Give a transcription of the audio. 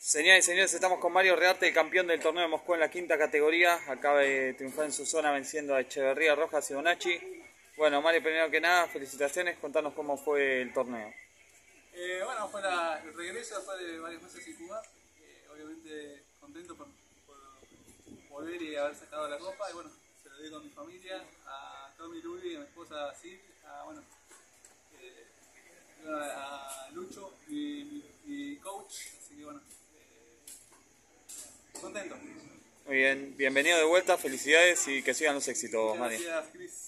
Señoras y señores, estamos con Mario Rearte, campeón del torneo de Moscú en la quinta categoría. Acaba de triunfar en su zona venciendo a Echeverría, Rojas y Donachi. Bueno, Mario, primero que nada, felicitaciones. Contanos cómo fue el torneo. Eh, bueno, fue la, el regreso después de varios meses sin jugar. Eh, obviamente contento por, por, volver y haber sacado la copa. Y bueno, se lo di con mi familia, a Tommy Luis, a mi esposa Sil, a, bueno, eh, a Lucho, mi, mi, mi coach. Así que bueno, eh, contento. Muy bien, bienvenido de vuelta, felicidades y que sigan los éxitos, Muchas gracias, Chris.